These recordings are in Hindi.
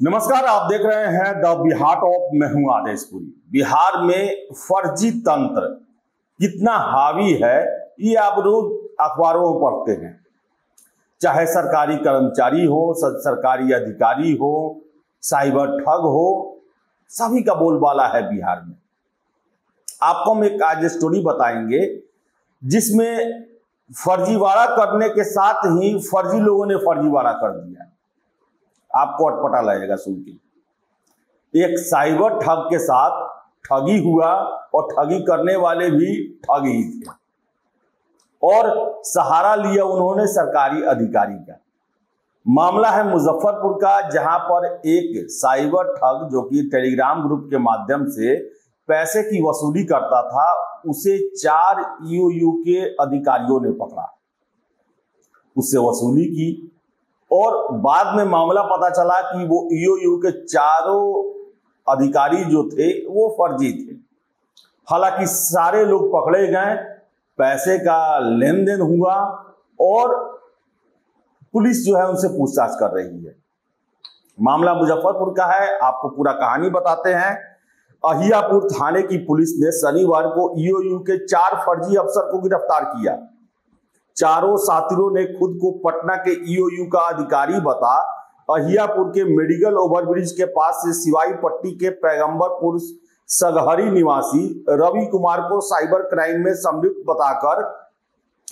नमस्कार, आप देख रहे हैं द बिहार ऑफ़ मैं हूँ आदेशपुरी बिहार में फर्जी तंत्र कितना हावी है, ये आप रोज अखबारों में पढ़ते हैं। चाहे सरकारी कर्मचारी हो सरकारी अधिकारी हो, साइबर ठग हो, सभी का बोलबाला है बिहार में। आपको हम एक आज स्टोरी बताएँगे, जिसमें फर्जीवाड़ा करने के साथ ही फर्जी लोगों ने फर्जीवाड़ा कर दिया। आपको अटपटा लगेगा सुन के। एक साइबर ठग के साथ ठगी हुआ और ठगी करने वाले भी ठग ही थे। और सहारा लिया उन्होंने सरकारी अधिकारी का। मामला है मुजफ्फरपुर का, जहाँ पर एक साइबर ठग जो कि टेलीग्राम ग्रुप के माध्यम से पैसे की वसूली करता था, उसे चार ईओयू के अधिकारियों ने पकड़ा। उससे वसूली की और बाद में मामला पता चला कि वो ईओयू के चारों अधिकारी जो थे, वो फर्जी थे। हालाँकि सारे लोग पकड़े गए, पैसे का लेन देन हुआ और पुलिस जो है उनसे पूछताछ कर रही है। मामला मुजफ्फरपुर का है, आपको पूरा कहानी बताते हैं। अहियापुर थाने की पुलिस ने शनिवार को ईओयू के चार फर्जी अफसर को गिरफ़्तार किया। चारों साथियों ने खुद को पटना के ईओयू का अधिकारी बता, अहियापुर के मेडिकल ओवरब्रिज के पास से सिवाई पट्टी के पैगंबरपुर सगहरी निवासी रवि कुमार को साइबर क्राइम में संलिप्त बताकर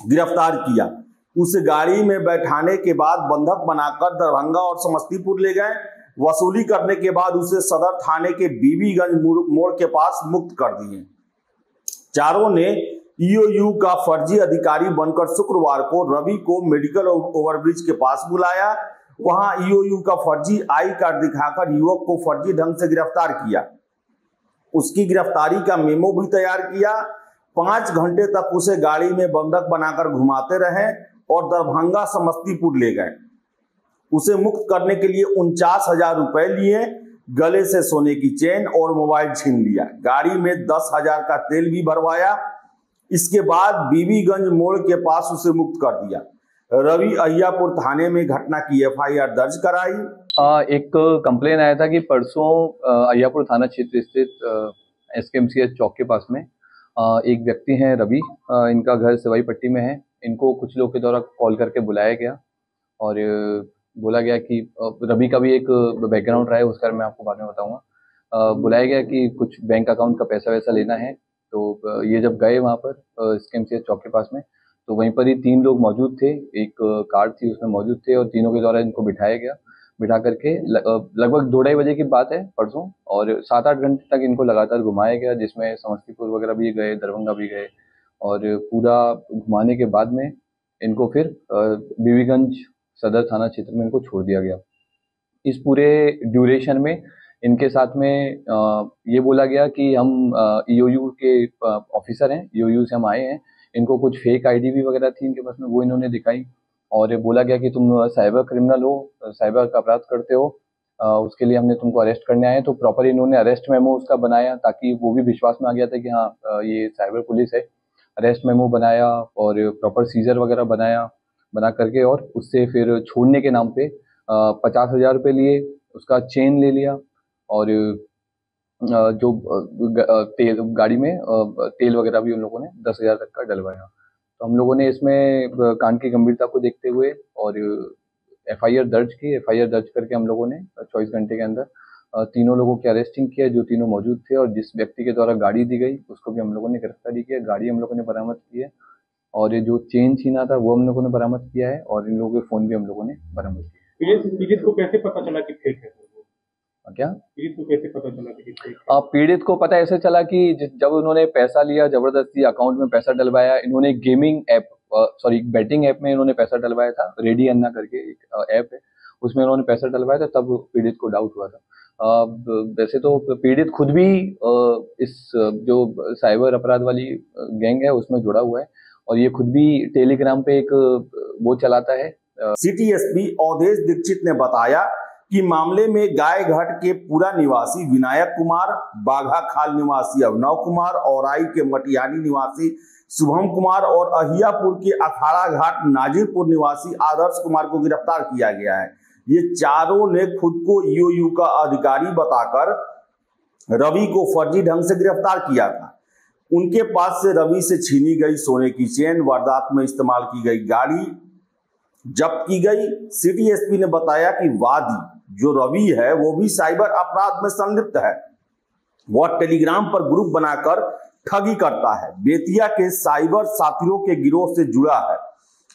गिरफ़्तार किया। उसे गाड़ी में बैठाने के बाद बंधक बनाकर दरभंगा और समस्तीपुर ले गए। वसूली करने के बाद उसे सदर थाने के बीबीगंज मोड़ के पास मुक्त कर दिए। चारों ने ईओयू का फर्जी अधिकारी बनकर शुक्रवार को रवि को मेडिकल ओवरब्रिज के पास बुलाया। वहाँ ईओयू का फर्जी आई कार्ड दिखाकर युवक को फर्जी ढंग से गिरफ़्तार किया। उसकी गिरफ्तारी का मेमो भी तैयार किया। पाँच घंटे तक उसे गाड़ी में बंधक बनाकर घुमाते रहे और दरभंगा समस्तीपुर ले गए। उसे मुक्त करने के लिए उनचास हज़ार रुपए लिए, गले से सोने की चेन और मोबाइल छीन लिया। गाड़ी में दस हज़ार का तेल भी भरवाया। इसके बाद बीबीगंज मोड़ के पास उसे मुक्त कर दिया। रवि अहियापुर थाने में घटना की एफआईआर दर्ज कराई। आ, एक कंप्लेन आया था कि परसों अहियापुर थाना क्षेत्र स्थित एस के चौक के पास में आ, एक व्यक्ति हैं रवि इनका घर सिवाई पट्टी में है। इनको कुछ लोग के द्वारा कॉल करके बुलाया गया और बोला गया कि रवि का भी एक बैकग्राउंड रहा है उसका मैं आपको बाद में बताऊँगा। बुलाया गया कि कुछ बैंक अकाउंट का पैसा वैसा लेना है। तो ये जब गए वहाँ पर स्केम सी चौक के पास में तो वहीं पर ही तीन लोग मौजूद थे। एक कार थी, उसमें मौजूद थे और तीनों के द्वारा इनको बिठाया गया। बिठा करके लगभग दो ढाई बजे की बात है, परसों, और सात आठ घंटे तक इनको लगातार घुमाया गया, जिसमें समस्तीपुर वगैरह भी गए, दरभंगा भी गए, और पूरा घुमाने के बाद में इनको फिर बीबीगंज सदर थाना क्षेत्र में इनको छोड़ दिया गया। इस पूरे ड्यूरेशन में इनके साथ में ये बोला गया कि हम ईओयू के ऑफिसर हैं ईओयू से हम आए हैं। इनको कुछ फेक आईडी भी वगैरह थी इनके पास में, वो इन्होंने दिखाई। और बोला गया कि तुम साइबर क्रिमिनल हो साइबर का अपराध करते हो उसके लिए हमने तुमको अरेस्ट करने आए तो प्रॉपर इन्होंने अरेस्ट मेमो उसका बनाया, ताकि वो भी विश्वास में आ गया था कि हाँ ये साइबर पुलिस है। अरेस्ट मेमो बनाया और प्रॉपर सीजर वगैरह बनाया, बना करके और उससे फिर छोड़ने के नाम पे पचास हज़ार रुपये लिए, उसका चेन ले लिया। और जो तेल, गाड़ी में तेल वगैरह भी उन लोगों ने दस हज़ार तक का डलवाया। तो हम लोगों ने इसमें कांड की गंभीरता को देखते हुए और एफआईआर दर्ज की। एफआईआर दर्ज करके हम लोगों ने चौबीस घंटे के अंदर तीनों लोगों की अरेस्टिंग किया जो तीनों मौजूद थे और जिस व्यक्ति के द्वारा गाड़ी दी गई, उसको भी हम लोगों ने गिरफ्तारी किया, गाड़ी हम लोगों ने बरामद की है। और ये जो चेन छीना था, वो हम लोगों ने बरामद किया है और इन लोगों के फ़ोन भी हम लोगों ने बरामद किया पीड़ित को कैसे पता चला कि फेक है क्या? पीड़ित को कैसे पता चला पीड़ित को पता ऐसे चला कि जब उन्होंने पैसा लिया ज़बरदस्ती अकाउंट में पैसा डलवाया इन्होंने gaming app sorry betting app में इन्होंने पैसा डलवाया था रेडी अन्ना करके एक ऐप है उसमें उन्होंने पैसा डलवाया था तब पीड़ित को डाउट हुआ था। वैसे तो पीड़ित खुद भी इस जो साइबर अपराध वाली गैंग है उसमें जुड़ा हुआ है और ये खुद भी टेलीग्राम पे एक वो चलाता है सिटी एसपी अवधेश दीक्षित ने बताया कि मामले में गाय घाट के पूरा निवासी विनायक कुमार, बाघा खाल निवासी अभिनव कुमार और आई के मटियानी निवासी शुभम कुमार और अहियापुर के अखाड़ा घाट नाजिरपुर निवासी आदर्श कुमार को गिरफ़्तार किया गया है। ये चारों ने खुद को ईओयू का अधिकारी बताकर रवि को फर्जी ढंग से गिरफ़्तार किया था। उनके पास से रवि से छीनी गई सोने की चेन, वारदात में इस्तेमाल की गई गाड़ी जब्त की गई। सिटी एसपी ने बताया कि वादी जो रवि है, वो भी साइबर अपराध में संलिप्त है। वह टेलीग्राम पर ग्रुप बनाकर ठगी करता है। बेतिया के साइबर साथियों के गिरोह से जुड़ा है।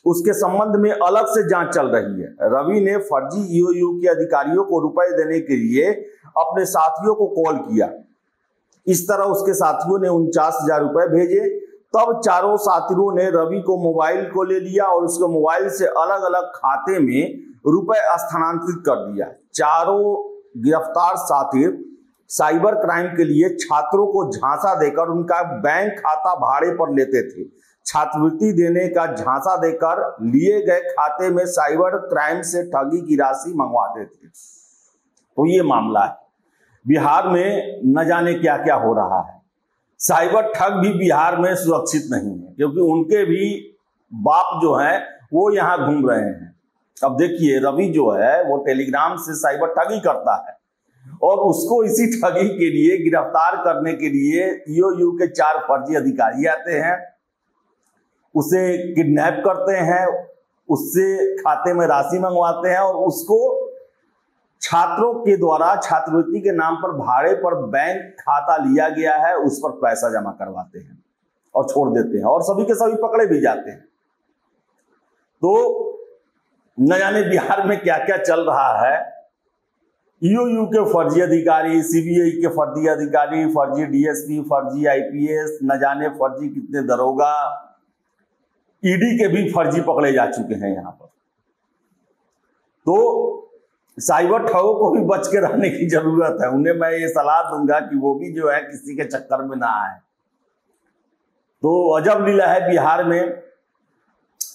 उसके संबंध में अलग से जाँच चल रही है। रवि ने फर्जी ईओयू के अधिकारियों को रुपए देने के लिए अपने साथियों को कॉल किया। इस तरह उसके साथियों ने उनचास हज़ार रुपए भेजे। तब चारों साथियों ने रवि को मोबाइल को ले लिया और उसके मोबाइल से अलग अलग खाते में रुपए स्थानांतरित कर दिया। चारों गिरफ़्तार साथी साइबर क्राइम के लिए छात्रों को झांसा देकर उनका बैंक खाता भाड़े पर लेते थे। छात्रवृत्ति देने का झांसा देकर लिए गए खाते में साइबर क्राइम से ठगी की राशि मंगवाते थे। तो ये मामला है। बिहार में न जाने क्या क्या हो रहा है। साइबर ठग भी बिहार में सुरक्षित नहीं है, क्योंकि उनके भी बाप जो हैं, वो यहाँ घूम रहे हैं। अब देखिए, रवि जो है, वो टेलीग्राम से साइबर ठगी करता है। और उसको इसी ठगी के लिए, गिरफ़्तार करने के लिए ईओयू के चार फर्जी अधिकारी आते हैं। उसे किडनैप करते हैं, उससे खाते में राशि मंगवाते हैं और उसको छात्रों के द्वारा, छात्रवृत्ति के नाम पर भाड़े पर बैंक खाता लिया गया है, उस पर पैसा जमा करवाते हैं और छोड़ देते हैं। और सभी के सभी पकड़े भी जाते हैं। तो न जाने बिहार में क्या क्या चल रहा है। ईओयू के फर्जी अधिकारी, सीबीआई के फर्जी अधिकारी, फर्जी डीएसपी, फर्जी आईपीएस, न जाने फर्जी कितने दरोगा ईडी के भी फर्जी पकड़े जा चुके हैं यहाँ पर। तो साइबर ठगों को भी बच के रहने की ज़रूरत है। उन्हें मैं ये सलाह दूँगा कि वो भी जो है किसी के चक्कर में ना आए। तो अजब लीला है बिहार में।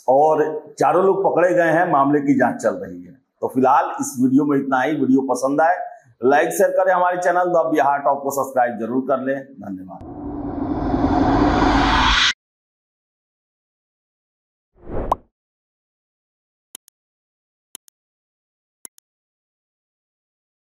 और चारों लोग पकड़े गए हैं, मामले की जाँच चल रही है। तो फ़िलहाल इस वीडियो में इतना ही। वीडियो पसंद आए, लाइक, शेयर करें हमारे चैनल। द बिहार टॉप को सब्सक्राइब ज़रूर कर लें। धन्यवाद।